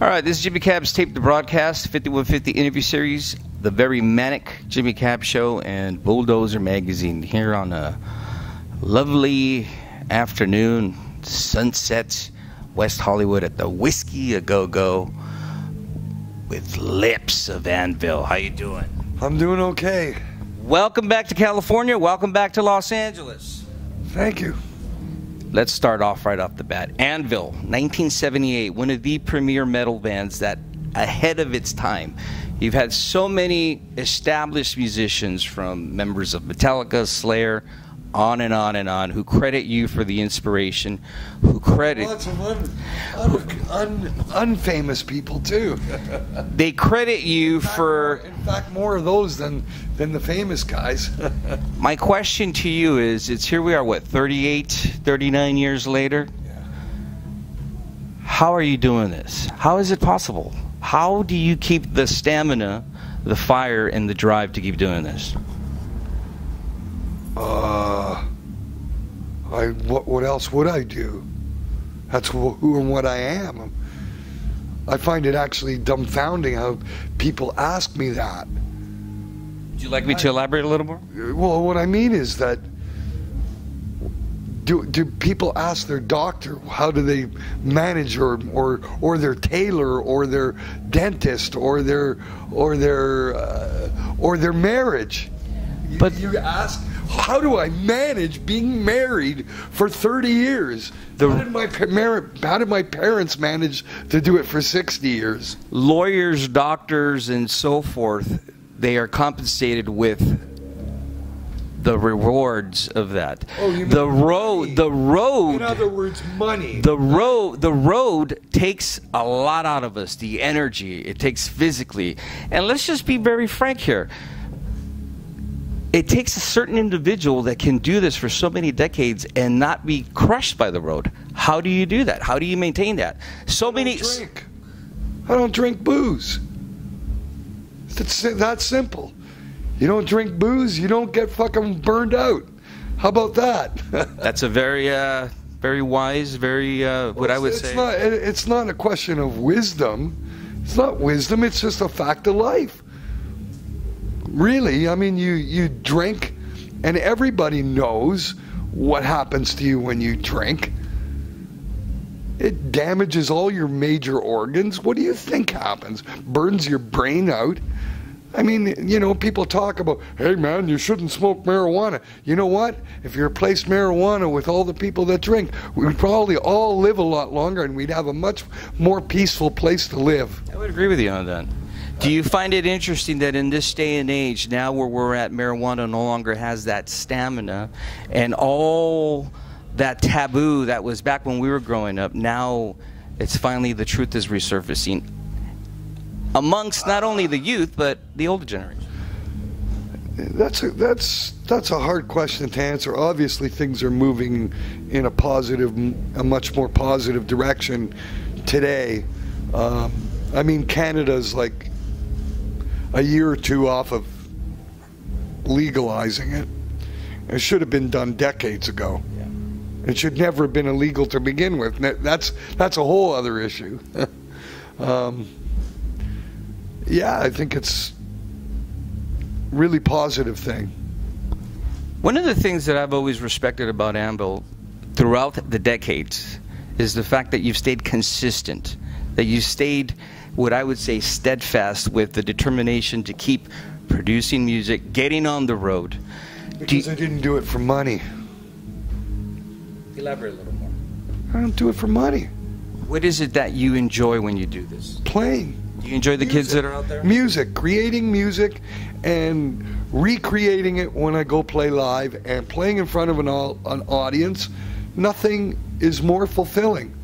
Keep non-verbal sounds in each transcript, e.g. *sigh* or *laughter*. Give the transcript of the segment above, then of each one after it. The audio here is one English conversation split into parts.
All right, this is Jimmy Cabbs Tape the Broadcast 5150 interview series, the very manic Jimmy Cab Show, and Bulldozer Magazine here on a lovely afternoon, sunset, West Hollywood at the Whisky A Go Go with Lips of Anvil. How you doing? I'm doing okay. Welcome back to California. Welcome back to Los Angeles. Thank you. Let's start off right off the bat. Anvil, 1978, one of the premier metal bands that ahead of its time. You've had so many established musicians from members of Metallica, Slayer, on and on and on, who credit you for the inspiration, who credit. Lots of un, un, un, unfamous people too. *laughs* they credit you for. In fact, more of those than than the famous guys. *laughs* My question to you is: It's here we are, what, 38, 39 years later. Yeah. How are you doing this? How is it possible? How do you keep the stamina, the fire, and the drive to keep doing this? Uh, I what what else would I do? That's who, and what I am. I find it actually dumbfounding how people ask me that. Would you like me to elaborate a little more? Well, what I mean is that do, do people ask their doctor how do they manage or or or their tailor or their dentist or their or their uh, or their marriage? But you ask how do I manage being married for 30 years? The, how, did my, how did my parents manage to do it for 60 years? Lawyers, doctors, and so forth, they are compensated with the rewards of that. Oh, you mean the road, money. the road. In other words, money. The road, the road takes a lot out of us. The energy it takes physically, and let's just be very frank here it takes a certain individual that can do this for so many decades and not be crushed by the road. How do you do that? How do you maintain that? So I many. Drink. I don't drink booze. It's that simple. You don't drink booze, you don't get fucking burned out. How about that? *laughs* That's a very, uh, very wise, very uh, what I would it's say. Not, it's not a question of wisdom. It's not wisdom. It's just a fact of life. Really, I mean, you you drink, and everybody knows what happens to you when you drink. It damages all your major organs. What do you think happens? Burns your brain out. I mean, you know, people talk about, hey man, you shouldn't smoke marijuana. You know what? If you replaced marijuana with all the people that drink, we would probably all live a lot longer and we'd have a much more peaceful place to live. I would agree with you on that. Do you find it interesting that in this day and age, now where we're at, marijuana no longer has that stamina and all that taboo that was back when we were growing up, now it's finally the truth is resurfacing amongst not only the youth, but the older generation? That's a, that's that's a hard question to answer. Obviously, things are moving in a positive, a much more positive direction today. Um, I mean, Canada's like a year or two off of legalizing it. It should have been done decades ago. Yeah. It should never have been illegal to begin with. That's that's a whole other issue. *laughs* um, yeah, I think it's really positive thing. One of the things that I've always respected about Anvil throughout the decades is the fact that you've stayed consistent, that you stayed what I would say steadfast with the determination to keep producing music, getting on the road. Because you, I didn't do it for money. Elaborate a little more. I don't do it for money. What is it that you enjoy when you do this? Playing. Do you enjoy the music. kids that are out there? Music, creating music, and recreating it when I go play live and playing in front of an, all, an audience. Nothing is more fulfilling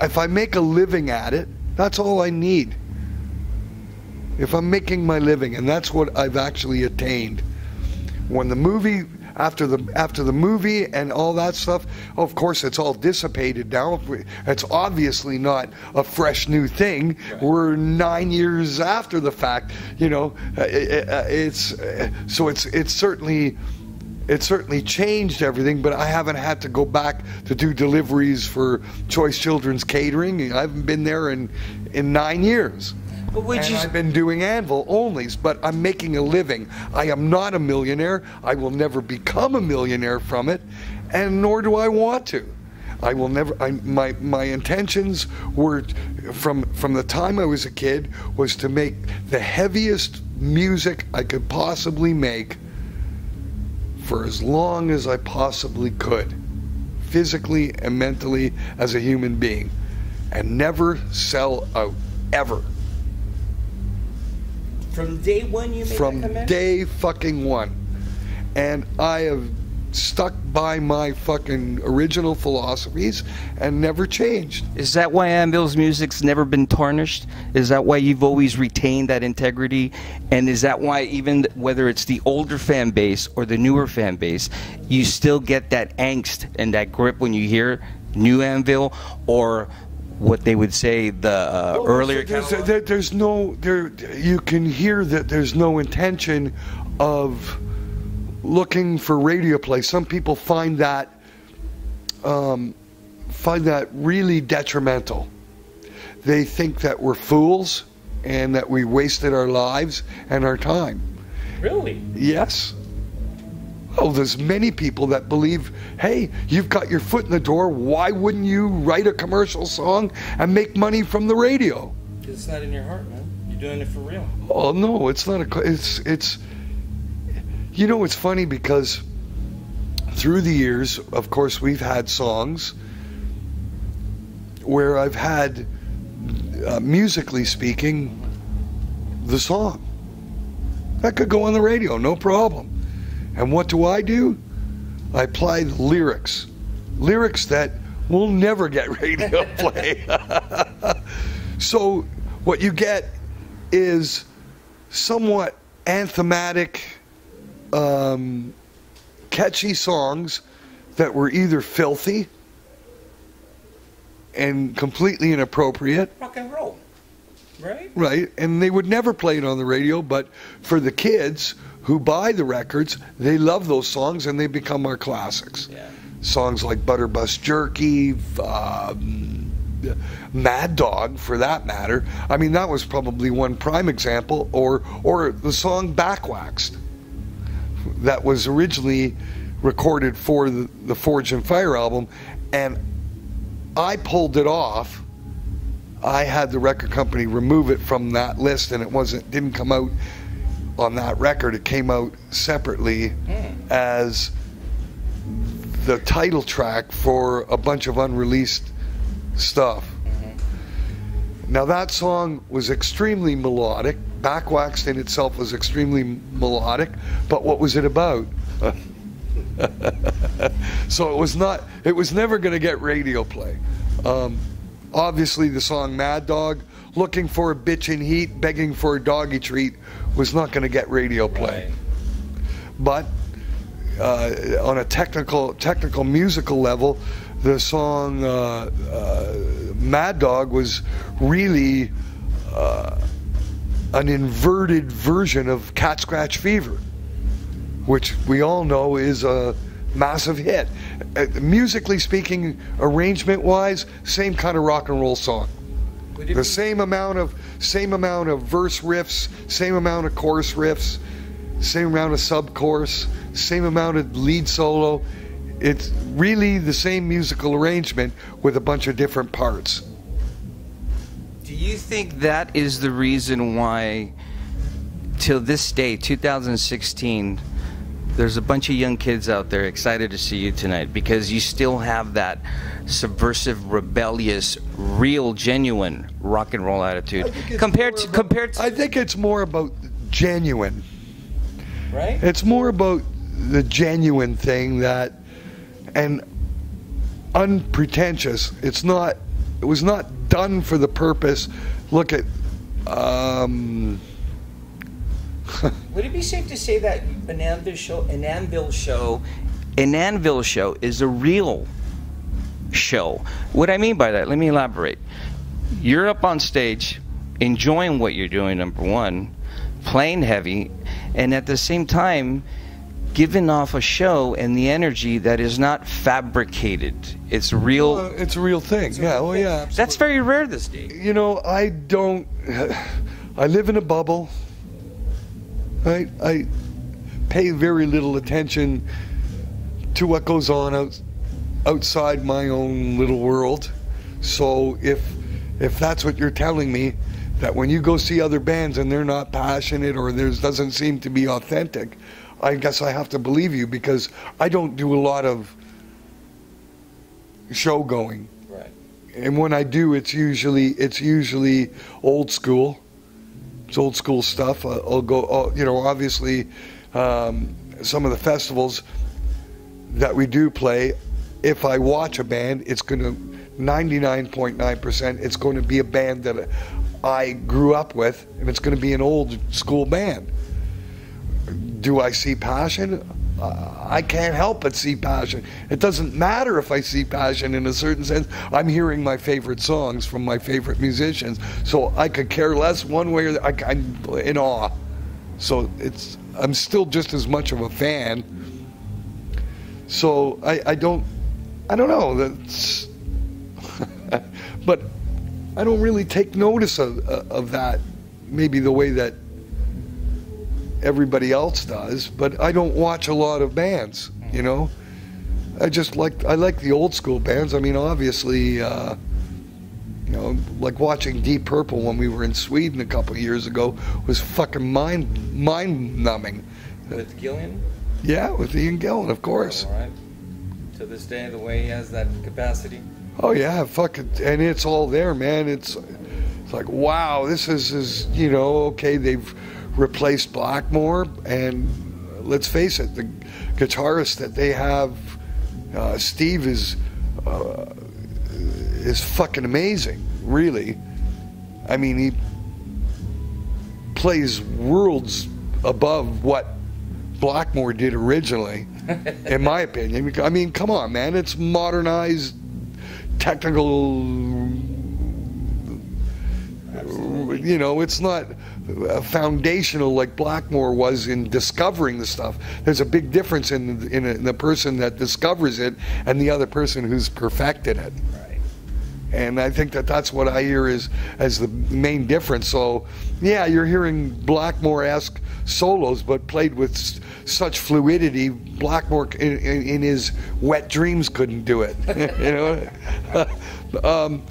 if I make a living at it, that's all I need. If I'm making my living, and that's what I've actually attained. When the movie after the after the movie and all that stuff, of course, it's all dissipated now. It's obviously not a fresh new thing. Right. We're nine years after the fact. You know, uh, uh, it's so it's it's certainly it certainly changed everything, but I haven't had to go back to do deliveries for Choice Children's Catering. I haven't been there in, in nine years. But would and you? I've been doing anvil onlys, but I'm making a living. I am not a millionaire. I will never become a millionaire from it, and nor do I want to. I will never. I, my my intentions were from from the time I was a kid was to make the heaviest music I could possibly make for as long as I possibly could, physically and mentally as a human being, and never sell out ever. From day one, you made from day fucking one. And I have stuck by my fucking original philosophies and never changed. Is that why Anvil's music's never been tarnished? Is that why you've always retained that integrity? And is that why even whether it's the older fan base or the newer fan base, you still get that angst and that grip when you hear new Anvil or what they would say the uh, earlier there's, catalog? there- there's no there you can hear that there's no intention of looking for radio play some people find that um, find that really detrimental they think that we're fools and that we wasted our lives and our time Really? Yes. Oh, there's many people that believe, hey, you've got your foot in the door. Why wouldn't you write a commercial song and make money from the radio? It's not in your heart, man. You're doing it for real. Oh no, it's not a. It's it's. You know, it's funny because through the years, of course, we've had songs where I've had, uh, musically speaking, the song that could go on the radio, no problem. And what do I do? I apply the lyrics, lyrics that will never get *laughs* radio play. *laughs* so what you get is somewhat anthematic, um, catchy songs that were either filthy and completely inappropriate, Rock and roll, right? right? And they would never play it on the radio, but for the kids who buy the records, they love those songs and they become our classics. Yeah. Songs like Butter-Bust Jerky, um, Mad Dog, for that matter. I mean, that was probably one prime example, or or the song Backwaxed, that was originally recorded for the, the Forged in Fire album, and I pulled it off. I had the record company remove it from that list, and it wasn't didn't come out on that record. It came out separately hmm. as the title track for a bunch of unreleased stuff. Mm-hmm. Now that song was extremely melodic. Backwaxed in itself was extremely melodic, but what was it about? *laughs* so it was not. It was never going to get radio play. Um, obviously, the song "Mad Dog," looking for a bitch in heat, begging for a doggy treat, was not going to get radio play. But uh, on a technical, technical musical level, the song uh, uh, "Mad Dog" was really uh, an inverted version of "Cat Scratch Fever." which we all know is a massive hit. Uh, musically speaking, arrangement wise, same kind of rock and roll song. The be- same amount of same amount of verse riffs, same amount of chorus riffs, same amount of sub chorus, same amount of lead solo. It's really the same musical arrangement with a bunch of different parts. Do you think that is the reason why, till this day, 2016, there's a bunch of young kids out there excited to see you tonight because you still have that subversive, rebellious, real, genuine rock and roll attitude compared to compared to I think it's more about genuine. right. It's more about the genuine thing that and unpretentious. It's not it was not done for the purpose. Look at um *laughs* Would it be safe to say that an Anvil show, an Anvil show, an Anvil show is a real show? What I mean by that, let me elaborate. You're up on stage, enjoying what you're doing. Number one, playing heavy, and at the same time, giving off a show and the energy that is not fabricated. It's real. Well, it's a real thing. yeah. Oh yeah. That's very rare this day. You know, I don't. *sighs* I live in a bubble. I I pay very little attention to what goes on out, outside my own little world. So if if that's what you're telling me, that when you go see other bands and they're not passionate or there doesn't seem to be authentic, I guess I have to believe you because I don't do a lot of show going. Right. And when I do, it's usually it's usually old school. It's old school stuff. Uh, I'll go, uh, you know, obviously um, some of the festivals that we do play. If I watch a band, it's going to 99.9%. It's going to be a band that I grew up with, and it's going to be an old school band. Do I see passion? Uh, I can't help but see passion. It doesn't matter if I see passion in a certain sense. I'm hearing my favorite songs from my favorite musicians, so I could care less one way or the, other. I'm in awe. So it's I'm still just as much of a fan. So I, I don't I don't know that's *laughs* but I don't really take notice of of that maybe the way that everybody else does, but I don't watch a lot of bands, you know. I just like I like the old school bands. I mean, obviously, uh, you know, like watching Deep Purple when we were in Sweden a couple of years ago was fucking mind mind numbing. With Gillan? Yeah, with Ian Gillan, of course. All right. To this day, the way he has that capacity. Oh yeah, fuck it, and it's all there, man. It's it's like wow, this is is you know okay they've replaced Blackmore, and let's face it, the guitarist that they have, uh, Steve is uh, is fucking amazing, really. I mean, he plays worlds above what Blackmore did originally, in my *laughs* opinion. I mean, come on, man, it's modernized, technical. Absolutely. You know, it's not uh, foundational like Blackmore was in discovering the stuff. There's a big difference in in, in the person that discovers it and the other person who's perfected it. Right. And I think that that's what I hear is as the main difference. So, yeah, you're hearing Blackmore-esque solos, but played with s- such fluidity. Blackmore, in, in, in his wet dreams, couldn't do it. *laughs* you know. *laughs* um,